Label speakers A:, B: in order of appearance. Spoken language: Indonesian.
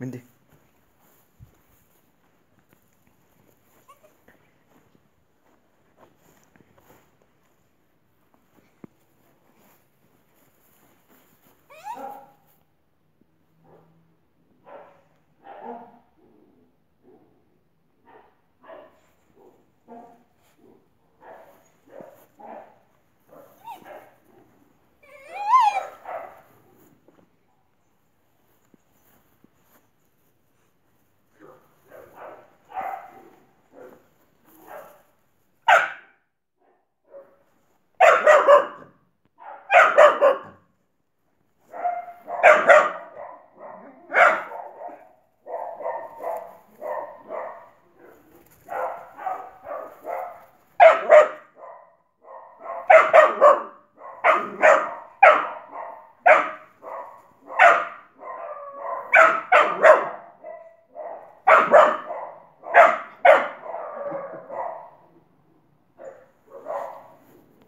A: Bindi.